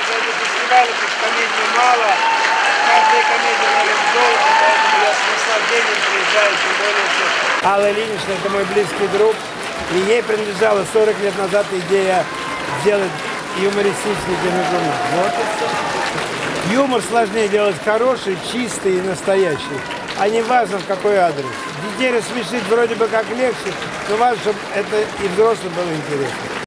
организация этого фестиваля, тут что комедий мало. Каждая комедия на вес поэтому я с наслаждением приезжаю, тем более, что Алла Ильинична – это мой близкий друг. И ей принадлежала 40 лет назад идея сделать юмористический киножурнал. Вот и все. Юмор сложнее делать хороший, чистый и настоящий. А не важно, в какой адрес. Детей рассмешить вроде бы как легче, но важно, чтобы это и взрослым было интересно.